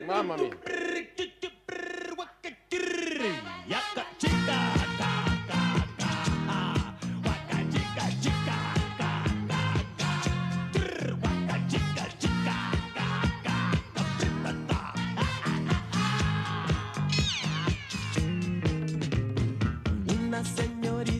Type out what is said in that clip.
Mamma mia. Una señora